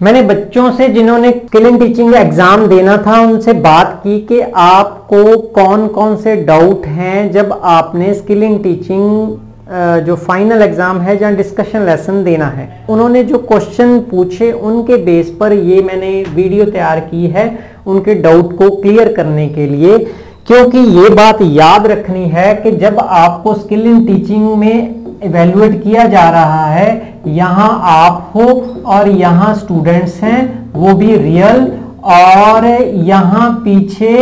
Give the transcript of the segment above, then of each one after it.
मैंने बच्चों से जिन्होंने स्किल इन टीचिंग एग्ज़ाम देना था, उनसे बात की कि आपको कौन कौन से डाउट हैं जब आपने स्किल इन टीचिंग जो फाइनल एग्ज़ाम है जहाँ डिस्कशन लेसन देना है। उन्होंने जो क्वेश्चन पूछे, उनके बेस पर ये मैंने वीडियो तैयार की है उनके डाउट को क्लियर करने के लिए। क्योंकि ये बात याद रखनी है कि जब आपको स्किल इन टीचिंग में इवेल्युएट किया जा रहा है यहाँ आप हो और यहाँ स्टूडेंट्स हैं, वो भी रियल और यहाँ पीछे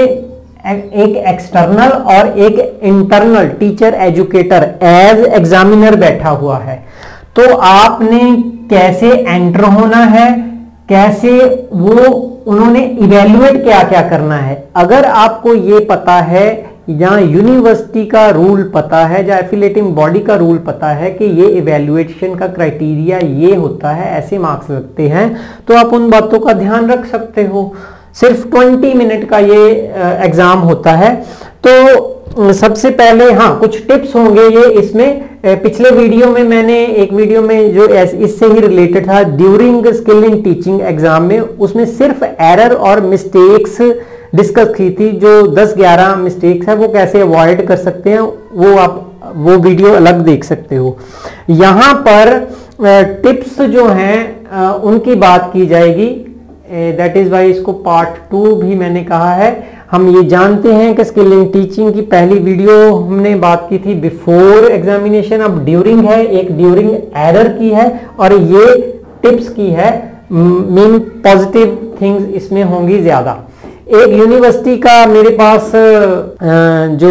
एक एक्सटर्नल और एक internal teacher educator as examiner बैठा हुआ है। तो आपने कैसे एंटर होना है, कैसे वो, उन्होंने इवेल्युएट क्या क्या करना है? अगर आपको ये पता है या यूनिवर्सिटी का रूल पता है या एफिलेटिंग बॉडी का रूल पता है कि ये इवेल्युएशन का क्राइटेरिया ये होता है, ऐसे मार्क्स लगते हैं तो आप उन बातों का ध्यान रख सकते हो। सिर्फ़ 20 मिनट का ये एग्ज़ाम होता है। तो सबसे पहले हाँ कुछ टिप्स होंगे ये इसमें। पिछले वीडियो में मैंने एक वीडियो में जो इससे ही रिलेटेड था during skill in teaching exam में, उसमें सिर्फ़ एरर और मिस्टेक्स डिस्कस की थी, जो 10-11 मिस्टेक्स है, वो कैसे अवॉइड कर सकते हैं, वो आप, वो वीडियो अलग देख सकते हो। यहाँ पर टिप्स जो हैं उनकी बात की जाएगी। दैट इज़ वाई इसको पार्ट टू भी मैंने कहा है। हम ये जानते हैं कि स्किल इन टीचिंग की पहली वीडियो हमने बात की थी बिफोर एग्जामिनेशन अब ड्यूरिंग है, एक ड्यूरिंग एरर की है, और ये टिप्स की है। मीन पॉजिटिव थिंग्स इसमें होंगी ज़्यादा। एक यूनिवर्सिटी का मेरे पास जो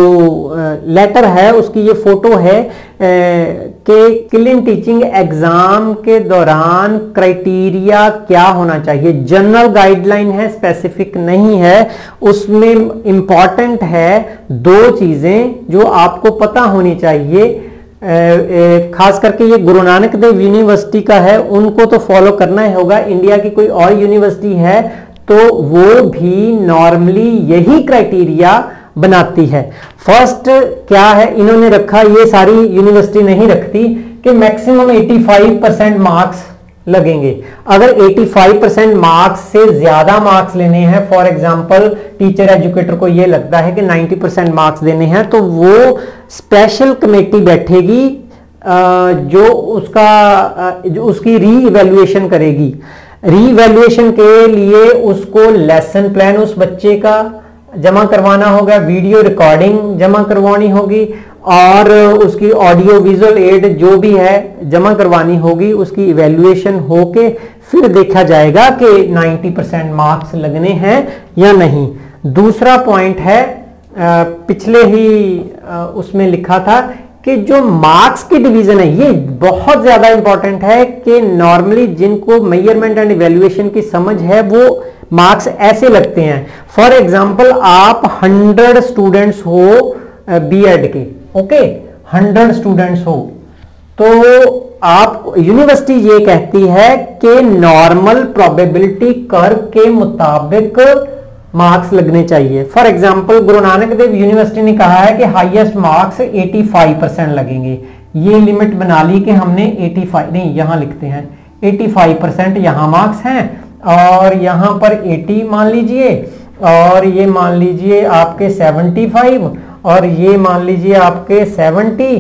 लेटर है, उसकी ये फ़ोटो है कि क्लिन टीचिंग एग्ज़ाम के दौरान क्राइटेरिया क्या होना चाहिए। जनरल गाइडलाइन है स्पेसिफिक नहीं है। उसमें इंपॉर्टेंट है दो चीज़ें जो आपको पता होनी चाहिए। खास करके ये गुरु नानक देव यूनिवर्सिटी का है, उनको तो फॉलो करना ही होगा। इंडिया की कोई और यूनिवर्सिटी है तो वो भी नॉर्मली यही क्राइटेरिया बनाती है। फ़र्स्ट क्या है? इन्होंने रखा, ये सारी यूनिवर्सिटी नहीं रखती कि मैक्सिमम 85 परसेंट मार्क्स लगेंगे। अगर 85 परसेंट मार्क्स से ज़्यादा मार्क्स लेने हैं फॉर एग्जांपल टीचर एजुकेटर को ये लगता है कि 90 परसेंट मार्क्स देने हैं तो वो स्पेशल कमेटी बैठेगी जो उसका जो उसकी री इवेल्युएशन करेगी। रीवैल्यूएशन के लिए उसको लेसन प्लान उस बच्चे का जमा करवाना होगा वीडियो रिकॉर्डिंग जमा करवानी होगी और उसकी ऑडियो विजुअल एड जो भी है जमा करवानी होगी, उसकी इवेल्युएशन होके फिर देखा जाएगा कि 90 परसेंट मार्क्स लगने हैं या नहीं। दूसरा पॉइंट है पिछले ही उसमें लिखा था कि जो मार्क्स की डिवीज़न है, ये बहुत ज़्यादा इंपॉर्टेंट है कि नॉर्मली जिनको मेयरमेंट एंड इवेल्युएशन की समझ है, वो मार्क्स ऐसे लगते हैं। फॉर एग्ज़ाम्पल आप हंड्रेड स्टूडेंट्स हो बीएड के ओके हंड्रेड स्टूडेंट्स हो तो आप यूनिवर्सिटी ये कहती है कि नॉर्मल प्रोबेबिलिटी कर के मुताबिक मार्क्स लगने चाहिए। For example Guru Nanak Dev university ने कहा है कि हाईएस्ट मार्क्स 85 परसेंट लगेंगे। ये लिमिट बना ली कि हमने 85 नहीं, यहाँ लिखते हैं। 85 परसेंट यहाँ मार्क्स हैं और यहाँ पर 80 मान लीजिए और ये मान लीजिए आपके 75 और ये मान लीजिए आपके 70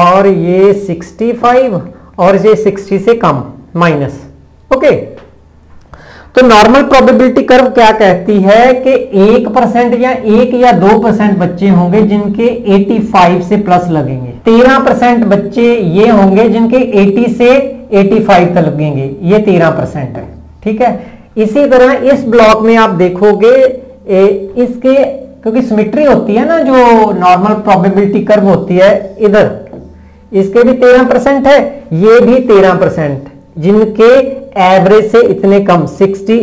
और ये 65 और ये 60 से कम माइनस ओके okay? तो नॉर्मल प्रोबेबिलिटी कर्व क्या कहती है कि एक परसेंट या एक या दो परसेंट बच्चे होंगे जिनके 85 से प्लस लगेंगे। तेरह परसेंट बच्चे ये होंगे जिनके 80 से 85 तक लगेंगे। ये तेरह परसेंट है ठीक है? इसी तरह इस ब्लॉक में आप देखोगे ए, इसके क्योंकि सिमिट्री होती है ना जो नॉर्मल प्रोबेबिलिटी कर्व होती है इधर इसके भी तेरह परसेंट है ये भी तेरह परसेंट जिनके एवरेज से इतने कम 60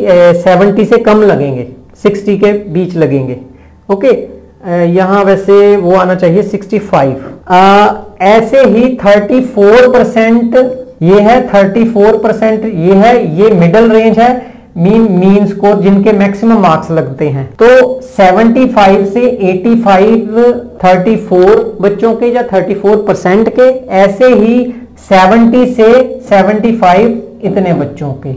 70 से कम लगेंगे 60 के बीच लगेंगे ओके यहाँ वैसे वो आना चाहिए 65 आ, ऐसे ही 34 परसेंट ये है 34 परसेंट ये है ये मिडल रेंज है मीन मीन स्कोर जिनके मैक्सिमम मार्क्स लगते हैं। तो 75 से 85 34 बच्चों के या 34 परसेंट के ऐसे ही 70 से 75 इतने बच्चों के।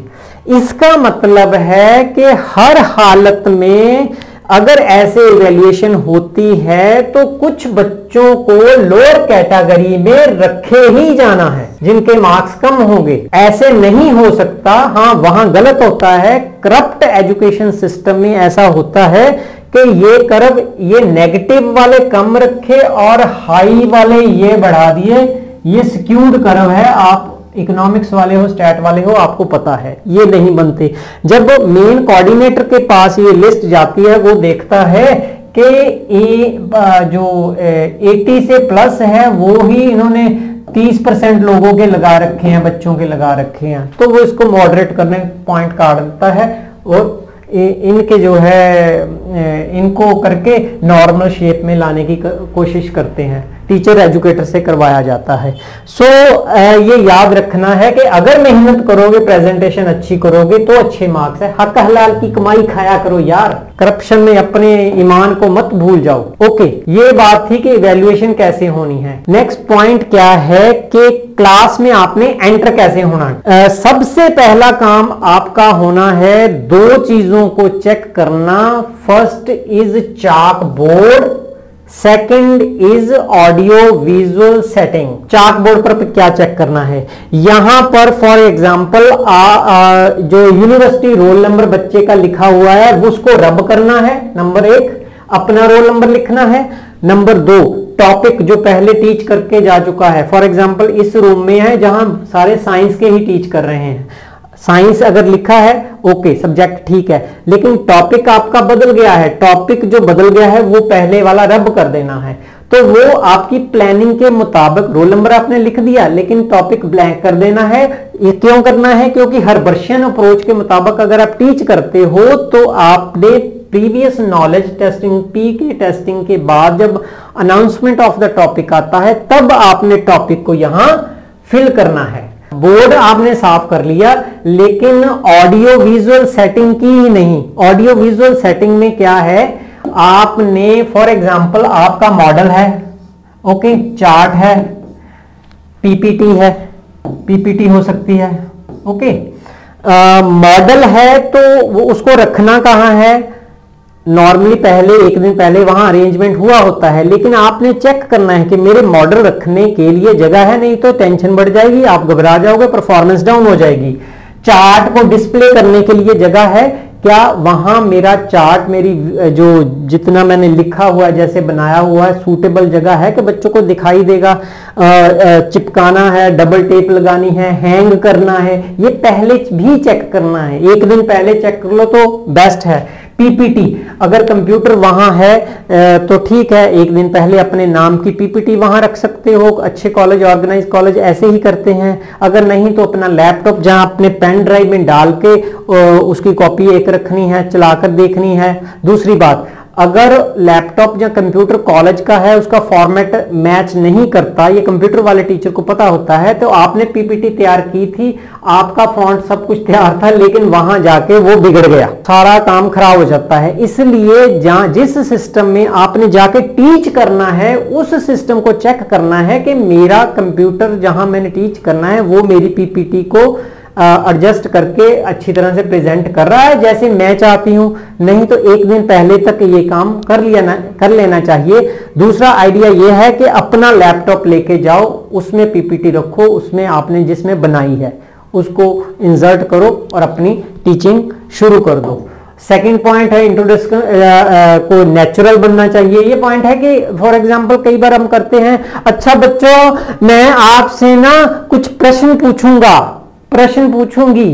इसका मतलब है कि हर हालत में अगर ऐसे इवेल्युएशन होती है तो कुछ बच्चों को लोअर कैटेगरी में रखे ही जाना है, जिनके मार्क्स कम होंगे। ऐसे नहीं हो सकता। हाँ वहाँ गलत होता है। करप्ट एजुकेशन सिस्टम में ऐसा होता है कि ये कर्व ये नेगेटिव वाले कम रखे और हाई वाले ये बढ़ा दिए। ये स्क्यूड कर्व है, आप इकोनॉमिक्स वाले हो स्टैट वाले हो, आपको पता है। ये नहीं बनते। जब मेन कोऑर्डिनेटर के पास ये लिस्ट जाती है, वो देखता है कि ए जो 80 से प्लस है, वो ही इन्होंने 30 परसेंट लोगों के लगा रखे हैं, बच्चों के लगा रखे हैं। तो वो इसको मॉडरेट करने पॉइंट काट देता है और इनके जो है इनको करके नॉर्मल शेप में लाने की, कोशिश करते हैं। टीचर एजुकेटर से करवाया जाता है। सो so, ये याद रखना है कि अगर मेहनत करोगे प्रेजेंटेशन अच्छी करोगे तो अच्छे मार्क्स है। हक हलाल की कमाई खाया करो यार। करप्शन में अपने ईमान को मत भूल जाओ। ओके okay, ये बात थी कि इवेल्युएशन कैसे होनी है। नेक्स्ट पॉइंट क्या है कि क्लास में आपने एंटर कैसे होना है? सबसे पहला काम आपका होना है दो चीज़ों को चेक करना। First is chalk board second is audio visual setting chalk board पर क्या चेक करना है? यहाँ पर फॉर एग्जांपल जो यूनिवर्सिटी रोल नंबर बच्चे का लिखा हुआ है, उसको रब करना है नंबर एक। अपना रोल नंबर लिखना है नंबर दो। टॉपिक जो पहले टीच करके जा चुका है। फॉर एग्ज़ाम्पल इस रूम में है, जहाँ सारे साइंस के ही टीच कर रहे हैं। साइंस अगर लिखा है, ओके, सब्जेक्ट ठीक है, लेकिन टॉपिक आपका बदल गया है, टॉपिक जो बदल गया है, वो पहले वाला रब कर देना है। तो वो आपकी प्लानिंग के मुताबिक रोल नंबर आपने लिख दिया, लेकिन टॉपिक ब्लैंक कर देना है। ये क्यों करना है? क्योंकि हर वर्षन अप्रोच के मुताबिक अगर आप टीच करते हो तो आपने previous knowledge testing P K testing के बाद जब अनाउंसमेंट ऑफ़ द टॉपिक आता है, तब आपने टॉपिक को यहाँ फिल करना है। बोर्ड आपने साफ़ कर लिया, लेकिन ऑडियो विजुअल सेटिंग की ही नहीं। ऑडियो विजुअल सेटिंग में क्या है? आपने फॉर एग्जांपल आपका मॉडल है ओके चार्ट है पीपीटी है पीपीटी हो सकती है ओके मॉडल है तो वो उसको रखना कहाँ है? नॉर्मली पहले, एक दिन पहले वहाँ अरेंजमेंट हुआ होता है, लेकिन आपने चेक करना है कि मेरे मॉडल रखने के लिए जगह है, नहीं तो टेंशन बढ़ जाएगी, आप घबरा जाओगे परफॉर्मेंस डाउन हो जाएगी। चार्ट को डिस्प्ले करने के लिए जगह है, क्या वहाँ मेरा चार्ट मेरी जो जितना मैंने लिखा हुआ है, जैसे बनाया हुआ है सूटेबल जगह है कि बच्चों को दिखाई देगा? चिपकाना है डबल टेप लगानी है हैंग करना है, ये पहले भी चेक करना है। एक दिन पहले चेक कर लो तो बेस्ट है। पीपीटी अगर कंप्यूटर वहाँ है तो ठीक है, एक दिन पहले अपने नाम की पीपीटी वहाँ रख सकते हो। अच्छे कॉलेज ऑर्गेनाइज कॉलेज ऐसे ही करते हैं। अगर नहीं तो अपना लैपटॉप जहाँ अपने पेन ड्राइव में डाल के उसकी कॉपी एक रखनी है, चलाकर देखनी है। दूसरी बात अगर लैपटॉप या कंप्यूटर कॉलेज का है, उसका फॉर्मेट मैच नहीं करता, ये कंप्यूटर वाले टीचर को पता होता है तो आपने पीपीटी तैयार की थी, आपका फॉन्ट सब कुछ तैयार था, लेकिन वहाँ जाके वो बिगड़ गया। सारा काम खराब हो जाता है। इसलिए जहाँ जिस सिस्टम में आपने जाके टीच करना है, उस सिस्टम को चेक करना है कि मेरा कंप्यूटर जहाँ मैंने टीच करना है, वो मेरी पीपीटी को एडजस्ट करके अच्छी तरह से प्रेजेंट कर रहा है। जैसे मैं चाहती हूँ, नहीं तो एक दिन पहले तक ये काम कर लिया ना कर लेना चाहिए। दूसरा आइडिया ये है कि अपना लैपटॉप लेके जाओ, उसमें पीपीटी रखो, उसमें आपने जिसमें बनाई है, उसको इंसर्ट करो और अपनी टीचिंग शुरू कर दो। सेकेंड पॉइंट है इंट्रोडक्शन को नेचुरल बनना चाहिए। ये पॉइंट है कि फॉर एग्जांपल कई बार हम करते हैं अच्छा बच्चों, मैं आपसे ना कुछ प्रश्न पूछूँगा। प्रश्न पूछूँगी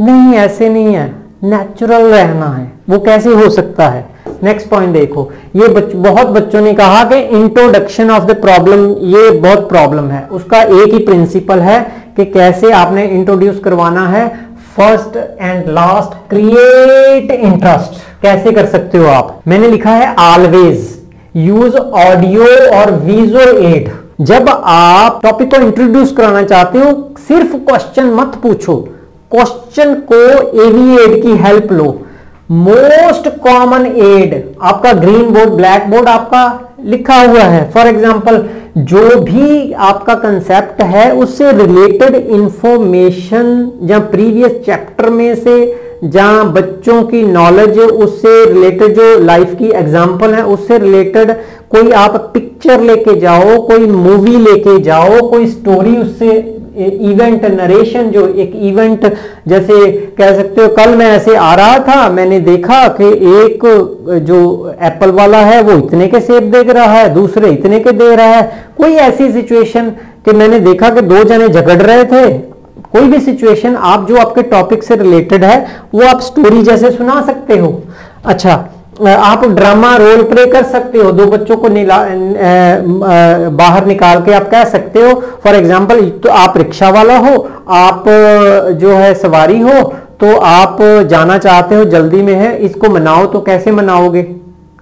नहीं ऐसे नहीं है नेचुरल रहना है। वो कैसे हो सकता है? नेक्स्ट पॉइंट देखो। ये बच, बहुत बच्चों ने कहा कि इंट्रोडक्शन ऑफ़ द प्रॉब्लम ये बहुत प्रॉब्लम है। उसका एक ही प्रिंसिपल है कि कैसे आपने इंट्रोड्यूस करवाना है। First and last create interest कैसे कर सकते हो आप? मैंने लिखा है ऑलवेज यूज़ ऑडियो और विजुअल एड जब आप टॉपिक को इंट्रोड्यूस कराना चाहते हो, सिर्फ़ क्वेश्चन मत पूछो। क्वेश्चन को एवी एड की हेल्प लो। मोस्ट कॉमन एड आपका ग्रीन बोर्ड ब्लैक बोर्ड आपका लिखा हुआ है। फॉर एग्ज़ाम्पल जो भी आपका कंसेप्ट है, उससे रिलेटेड इंफॉर्मेशन या प्रीवियस चैप्टर में से, जहाँ बच्चों की नॉलेज उससे रिलेटेड जो लाइफ की एग्ज़ाम्पल है, उससे रिलेटेड कोई आप पिक्चर लेके जाओ, कोई मूवी लेके जाओ, कोई स्टोरी उससे इवेंट नरेशन जो एक इवेंट जैसे कह सकते हो, कल मैं ऐसे आ रहा था, मैंने देखा कि एक, जो एप्पल वाला है, वो इतने के सेब देख रहा है, दूसरे इतने के दे रहा है। कोई ऐसी सिचुएशन कि मैंने देखा कि दो जने झगड़ रहे थे। कोई भी सिचुएशन आप जो आपके टॉपिक से रिलेटेड है, वो आप स्टोरी जैसे सुना सकते हो। अच्छा आप ड्रामा रोल प्ले कर सकते हो। दो बच्चों को निला, बाहर निकाल के आप कह सकते हो। फॉर एग्ज़ाम्पल तो आप रिक्शा वाला हो आप जो है सवारी हो तो आप जाना चाहते हो जल्दी में है इसको मनाओ तो कैसे मनाओगे?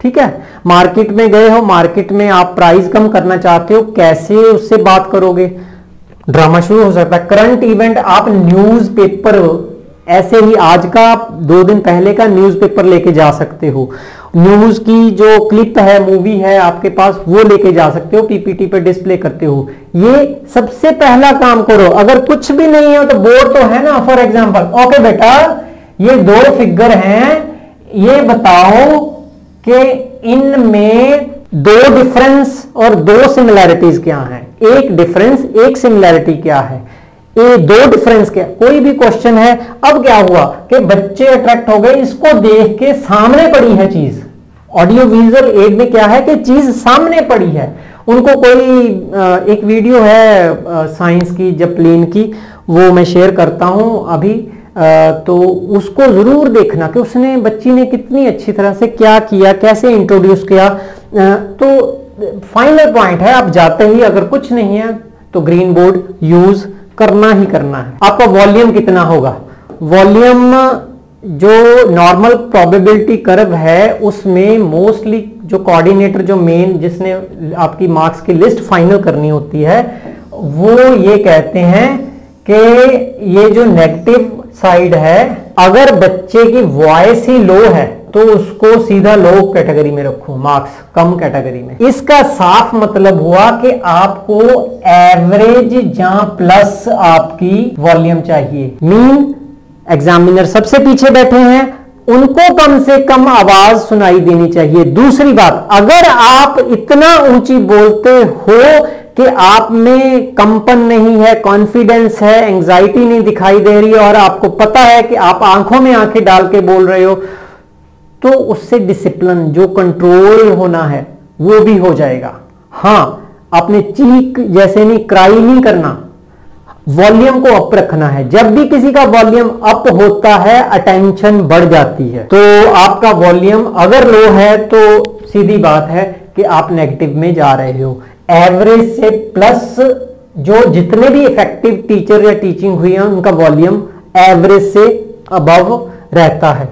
ठीक है? मार्केट में गए हो मार्केट में आप प्राइस कम करना चाहते हो कैसे उससे बात करोगे? ड्रामा शुरू हो सकता है। करंट इवेंट आप न्यूज़ पेपर ऐसे ही आज का, दो दिन पहले का न्यूज़पेपर लेके जा सकते हो। न्यूज़ की जो क्लिप है मूवी है आपके पास, वो लेके जा सकते हो पीपीटी पे डिस्प्ले करते हो। ये सबसे पहला काम करो। अगर कुछ भी नहीं है तो बोर्ड तो है ना फॉर एग्ज़ाम्पल ओके बेटा, ये दो फिगर हैं। ये बताओ कि इनमें दो डिफरेंस और दो सिमिलैरिटीज क्या हैं? एक डिफरेंस एक सिमिलैरिटी क्या है? ये दो डिफरेंस क्या कोई भी क्वेश्चन है, अब क्या हुआ कि बच्चे अट्रैक्ट हो गए, इसको देख के सामने पड़ी है चीज़। ऑडियो विजुअल एड में क्या है कि चीज़ सामने पड़ी है। उनको कोई एक वीडियो है साइंस की जपलीन की, वो मैं शेयर करता हूँ अभी। तो उसको ज़रूर देखना कि उसने, बच्ची ने कितनी अच्छी तरह से क्या किया, कैसे इंट्रोड्यूस किया। तो फाइनल पॉइंट है, आप जाते ही अगर कुछ नहीं है तो ग्रीन बोर्ड यूज़ करना ही करना है। आपका वॉल्यूम कितना होगा? वॉल्यूम जो नॉर्मल प्रोबेबिलिटी कर्व है, उसमें मोस्टली जो कोऑर्डिनेटर जो मेन जिसने आपकी मार्क्स की लिस्ट फाइनल करनी होती है, वो ये कहते हैं कि ये जो नेगेटिव साइड है, अगर बच्चे की वॉइस ही लो है तो उसको सीधा लो कैटेगरी में रखो मार्क्स कम कैटेगरी में। इसका साफ़ मतलब हुआ कि आपको एवरेज या प्लस आपकी वॉल्यूम चाहिए। मीन एग्जामिनर सबसे पीछे बैठे हैं, उनको कम से कम आवाज़ सुनाई देनी चाहिए। दूसरी बात, अगर आप इतना ऊँची बोलते हो कि आप में कंपन नहीं है कॉन्फिडेंस है एंजाइटी नहीं दिखाई दे रही है, और आपको पता है कि आप आँखों में आँखें डाल के बोल रहे हो तो उससे डिसिप्लिन जो कंट्रोल होना है, वो भी हो जाएगा। हाँ आपने चीख जैसे नहीं क्राई नहीं करना। वॉल्यूम को अप रखना है। जब भी किसी का वॉल्यूम अप होता है अटेंशन बढ़ जाती है। तो आपका वॉल्यूम अगर लो है तो सीधी बात है कि आप नेगेटिव में जा रहे हो। एवरेज से प्लस जो जितने भी इफ़ेक्टिव टीचर या टीचिंग हुई है, उनका वॉल्यूम एवरेज से अबव रहता है।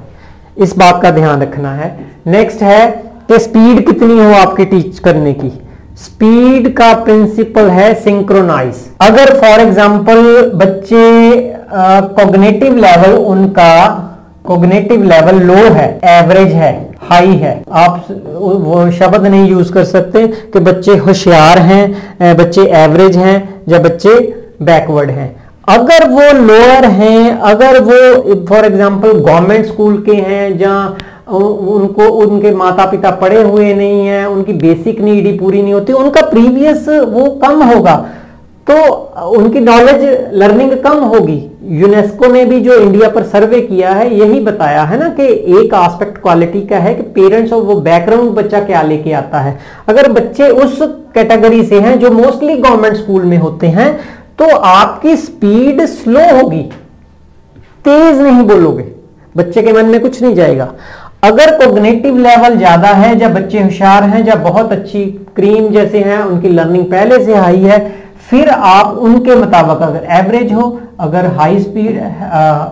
इस बात का ध्यान रखना है। नेक्स्ट है कि स्पीड कितनी हो आपकी टीच करने की। स्पीड का प्रिंसिपल है सिंक्रोनाइज अगर फॉर एग्जांपल बच्चे कॉग्नेटिव लेवल उनका कॉग्नेटिव लेवल लो है एवरेज है हाई है। आप वो शब्द नहीं यूज़ कर सकते कि बच्चे होशियार हैं बच्चे एवरेज हैं, या बच्चे बैकवर्ड हैं। अगर वो लोअर हैं, अगर वो फॉर एग्जांपल गवर्नमेंट स्कूल के हैं, जहाँ उनको, उनके माता पिता पढ़े हुए नहीं हैं, उनकी बेसिक नीड ही पूरी नहीं होती, उनका प्रीवियस वो कम होगा। तो उनकी नॉलेज लर्निंग कम होगी। यूनेस्को ने भी जो इंडिया पर सर्वे किया है, यही बताया है ना कि एक एस्पेक्ट क्वालिटी का है कि पेरेंट्स और वो बैकग्राउंड बच्चा क्या लेके आता है। अगर बच्चे उस कैटेगरी से हैं, जो मोस्टली गवर्नमेंट स्कूल में होते हैं तो आपकी स्पीड स्लो होगी। तेज नहीं बोलोगे। बच्चे के मन में कुछ नहीं जाएगा। अगर कोग्नेटिव लेवल ज़्यादा है जब बच्चे होशियार हैं जब बहुत अच्छी क्रीम जैसे हैं, उनकी लर्निंग पहले से हाई है, फिर आप उनके मुताबिक अगर एवरेज हो, अगर हाई स्पीड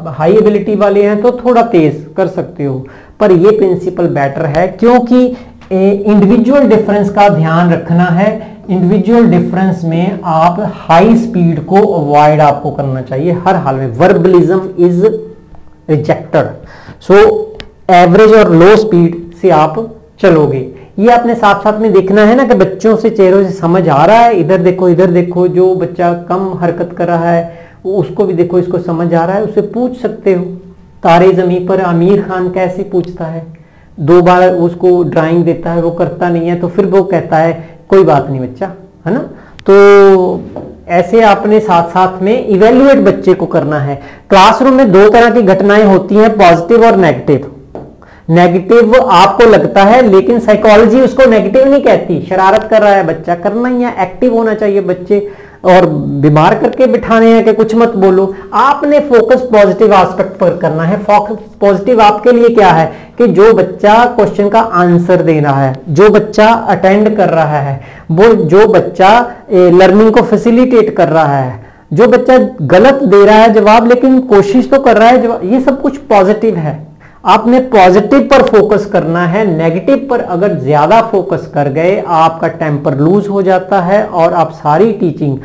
हाई एबिलिटी वाले हैं तो थोड़ा तेज कर सकते हो। पर ये प्रिंसिपल बेटर है, क्योंकि इंडिविजुअल डिफरेंस का ध्यान रखना है। इंडिविजुअल डिफरेंस में आप हाई स्पीड को अवॉइड आपको करना चाहिए। हर हाल में verbalism is rejected so average और लो स्पीड से आप चलोगे। ये आपने साथ साथ में देखना है ना कि बच्चों से चेहरों से समझ आ रहा है। इधर देखो इधर देखो, जो बच्चा कम हरकत कर रहा है उसको भी देखो, इसको समझ आ रहा है, उसे पूछ सकते हो। तारे जमी पर आमिर खान कैसे पूछता है? दो बार उसको ड्राइंग देता है, वो करता नहीं है तो फिर वो कहता है, कोई बात नहीं बच्चा है ना? तो ऐसे आपने साथ साथ में इवेल्युएट बच्चे को करना है। क्लासरूम में दो तरह की घटनाएँ होती हैं पॉजिटिव और नेगेटिव नेगेटिव आपको लगता है, लेकिन साइकोलॉजी उसको नेगेटिव नहीं कहती। शरारत कर रहा है बच्चा, करना ही है एक्टिव होना चाहिए बच्चे। और बीमार करके बिठाने हैं कि कुछ मत बोलो। आपने फोकस पॉजिटिव एस्पेक्ट पर करना है। फोकस पॉजिटिव आपके लिए क्या है? कि जो बच्चा क्वेश्चन का आंसर दे रहा है, जो बच्चा अटेंड कर रहा है, वो जो बच्चा लर्निंग को फैसिलिटेट कर रहा है, जो बच्चा गलत दे रहा है जवाब, लेकिन कोशिश तो कर रहा है ये सब कुछ पॉजिटिव है। आपने पॉजिटिव पर फोकस करना है नेगेटिव पर अगर ज़्यादा फोकस कर गए, आपका टेम्पर लूज हो जाता है और आप सारी टीचिंग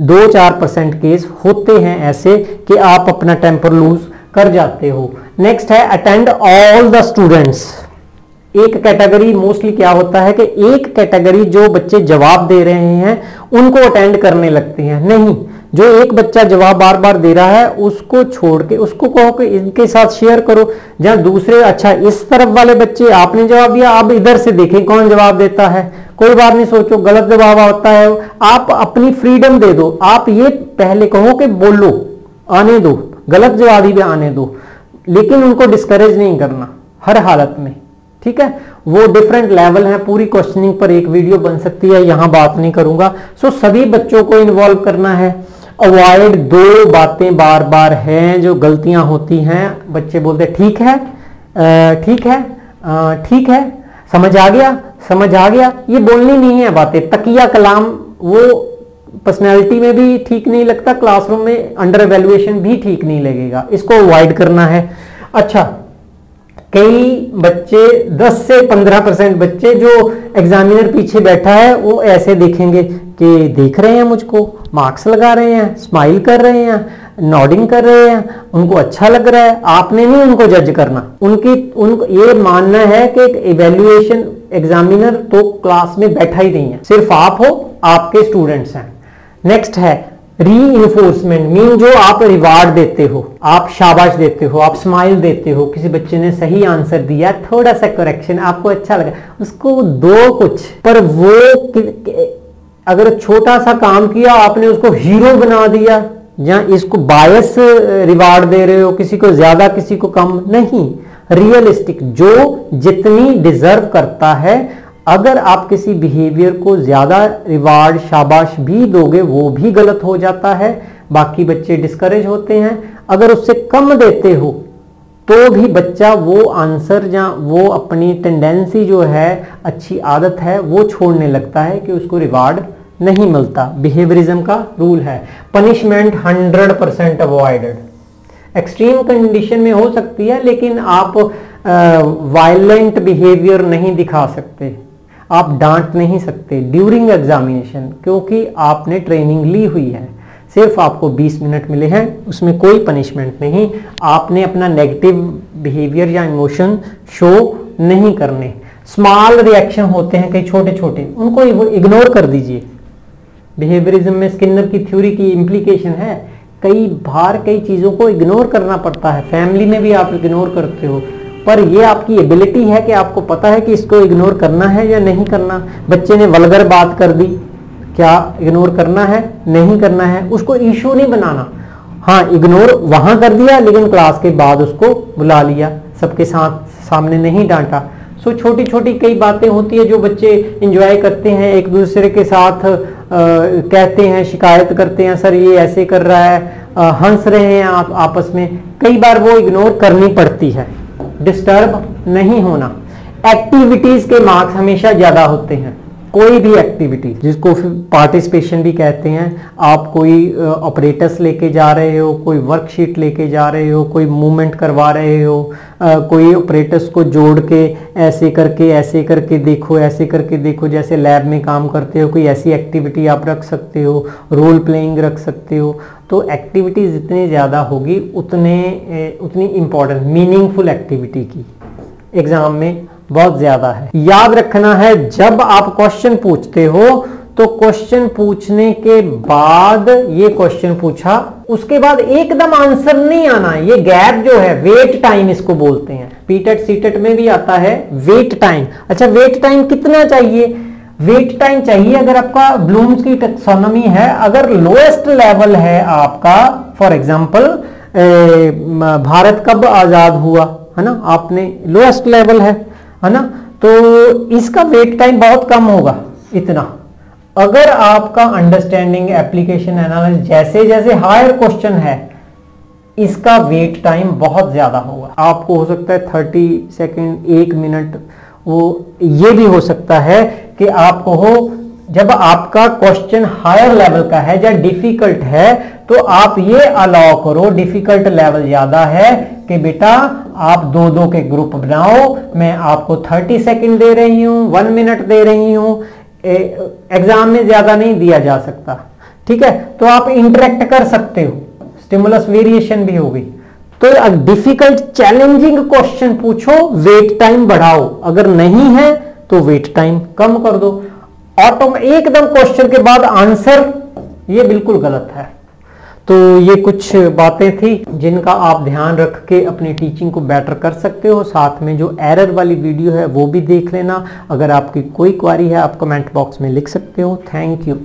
दो चार परसेंट केस होते हैं ऐसे कि आप अपना टेम्पर लूज कर जाते हो। नेक्स्ट है अटेंड ऑल द स्टूडेंट्स एक कैटेगरी मोस्टली क्या होता है कि एक कैटेगरी जो बच्चे जवाब दे रहे हैं, उनको अटेंड करने लगते हैं। नहीं जो एक बच्चा जवाब बार बार दे रहा है, उसको छोड़ के, उसको कहो कि इनके साथ शेयर करो। जहाँ दूसरे अच्छा इस तरफ़ वाले बच्चे, आपने जवाब दिया, आप इधर से देखें कौन जवाब देता है। कोई बात नहीं, सोचो, गलत जवाब आता है। आप अपनी फ्रीडम दे दो। आप ये पहले कहो कि बोलो, आने दो। गलत जवाब ही आने दो। लेकिन उनको डिस्करेज नहीं करना, हर हालत में। ठीक है? वो डिफरेंट लेवल है। पूरी क्वेश्चनिंग पर एक वीडियो बन सकती है। यहाँ बात नहीं करूँगा। सो सभी बच्चों को इन्वॉल्व करना है। अवॉइड दो बातें बार बार हैं जो गलतियाँ होती हैं। बच्चे बोलते, ठीक है ठीक है ठीक है, समझ आ गया, समझ आ गया। ये बोलनी नहीं है बातें। तकिया कलाम, वो पर्सनैलिटी में भी ठीक नहीं लगता क्लासरूम में अंडर एवेल्युएशन भी ठीक नहीं लगेगा। इसको अवॉइड करना है। अच्छा कई बच्चे 10 से 15 परसेंट बच्चे जो एग्जामिनर पीछे बैठा है, वो ऐसे देखेंगे कि देख रहे हैं मुझको। मार्क्स लगा रहे हैं स्माइल कर रहे हैं नॉडिंग कर रहे हैं, उनको अच्छा लग रहा है, आपने नहीं उनको जज करना। उनकी उनको ये मानना है कि इवेल्युएशन एग्जामिनर तो क्लास में बैठा ही नहीं है। सिर्फ़ आप हो, आपके स्टूडेंट्स हैं। नेक्स्ट है री इन्फोर्समेंट मीन जो आप रिवार्ड देते हो, आप शाबाश देते हो, आप स्माइल देते हो, किसी बच्चे ने सही आंसर दिया, थोड़ा सा करेक्शन आपको अच्छा लगा, उसको दो कुछ, पर वो अगर छोटा सा काम किया, आपने उसको हीरो बना दिया, या इसको बायस रिवार्ड दे रहे हो, किसी को ज़्यादा, किसी को कम, नहीं। रियलिस्टिक जो जितनी डिजर्व करता है, अगर आप किसी बिहेवियर को ज़्यादा रिवार्ड शाबाश भी दोगे, वो भी गलत हो जाता है। बाकी बच्चे डिस्करेज होते हैं। अगर उससे कम देते हो तो भी बच्चा वो आंसर या वो अपनी टेंडेंसी जो है, अच्छी आदत है, वो छोड़ने लगता है कि उसको रिवार्ड नहीं मिलता। बिहेवियरिज्म का रूल है। Punishment 100 percent avoided extreme condition में हो सकती है, लेकिन आप वायलेंट बिहेवियर नहीं दिखा सकते। आप डांट नहीं सकते ड्यूरिंग एग्जामिनेशन क्योंकि आपने ट्रेनिंग ली हुई है। सिर्फ़ आपको 20 मिनट मिले हैं, उसमें कोई पनिशमेंट नहीं। आपने अपना नेगेटिव बिहेवियर या इमोशन शो नहीं करने। स्मॉल रिएक्शन होते हैं कई छोटे छोटे उनको इग्नोर कर दीजिए। बिहेवियरिज्म में स्किनर की थ्योरी की इम्प्लीकेशन है। कई बार कई चीज़ों को इग्नोर करना पड़ता है। फैमिली में भी आप इग्नोर करते हो। पर ये आपकी एबिलिटी है कि आपको पता है कि इसको इग्नोर करना है या नहीं करना। बच्चे ने वलगर बात कर दी, क्या इग्नोर करना है, नहीं करना है, उसको इशू नहीं बनाना। हाँ इग्नोर वहाँ कर दिया, लेकिन क्लास के बाद उसको बुला लिया। सबके साथ सामने नहीं डांटा। सो छोटी छोटी कई बातें होती है जो बच्चे इंजॉय करते हैं, एक दूसरे के साथ कहते हैं, शिकायत करते हैं, सर, ये ऐसे कर रहा है। हंस रहे हैं आप आपस में। कई बार वो इग्नोर करनी पड़ती है। डिस्टर्ब नहीं होना। एक्टिविटीज़ के मार्क्स हमेशा ज़्यादा होते हैं। कोई भी एक्टिविटी जिसको पार्टिसिपेशन भी कहते हैं आप कोई ऑपरेटर्स लेके जा रहे हो कोई वर्कशीट लेके जा रहे हो कोई मूवमेंट करवा रहे हो आ, कोई ऑपरेटर्स को जोड़ के ऐसे करके ऐसे करके देखो ऐसे करके देखो जैसे लैब में काम करते हो कोई ऐसी एक्टिविटी आप रख सकते हो रोल प्लेइंग रख सकते हो तो एक्टिविटी जितनी ज़्यादा होगी उतने उतनी इंपॉर्टेंट मीनिंगफुल एक्टिविटी की एग्ज़ाम में बहुत ज़्यादा है। याद रखना है, जब आप क्वेश्चन पूछते हो तो क्वेश्चन पूछने के बाद ये क्वेश्चन पूछा, उसके बाद एकदम आंसर नहीं आना। ये गैप जो है वेट टाइम इसको बोलते हैं। पीटेट सीटेट में भी आता है वेट टाइम अच्छा वेट टाइम कितना चाहिए? वेट टाइम चाहिए अगर आपका ब्लूम्स की टेक्सोनॉमी है, अगर लोएस्ट लेवल है आपका फॉर एग्ज़ाम्पल भारत कब आज़ाद हुआ, है ना? आपने लोएस्ट लेवल है। है ना? तो इसका वेट टाइम बहुत कम होगा, इतना। अगर आपका अंडरस्टैंडिंग एप्लीकेशन एनालिसिस जैसे जैसे हायर क्वेश्चन है, इसका वेट टाइम बहुत ज़्यादा होगा। आपको हो सकता है थर्टी सेकेंड एक मिनट वो ये भी हो सकता है कि आपको हो जब आपका क्वेश्चन हायर लेवल का है या डिफ़िकल्ट है तो आप ये अलाउ करो डिफ़िकल्ट लेवल ज़्यादा है कि बेटा आप दो दो के ग्रुप बनाओ, मैं आपको 30 सेकंड दे रही हूँ वन मिनट दे रही हूँ एग्ज़ाम में ज़्यादा नहीं दिया जा सकता, ठीक है? तो आप इंटरेक्ट कर सकते हो स्टिमुलस वेरिएशन भी होगी तो डिफ़िकल्ट चैलेंजिंग क्वेश्चन पूछो वेट टाइम बढ़ाओ, अगर नहीं है तो वेट टाइम कम कर दो। ऑटो एकदम क्वेश्चन के बाद आंसर ये बिल्कुल गलत है। तो ये कुछ बातें थी जिनका आप ध्यान रख के अपनी टीचिंग को बेटर कर सकते हो। साथ में जो एरर वाली वीडियो है वो भी देख लेना। अगर आपकी कोई क्वारी है, आप कमेंट बॉक्स में लिख सकते हो। Thank you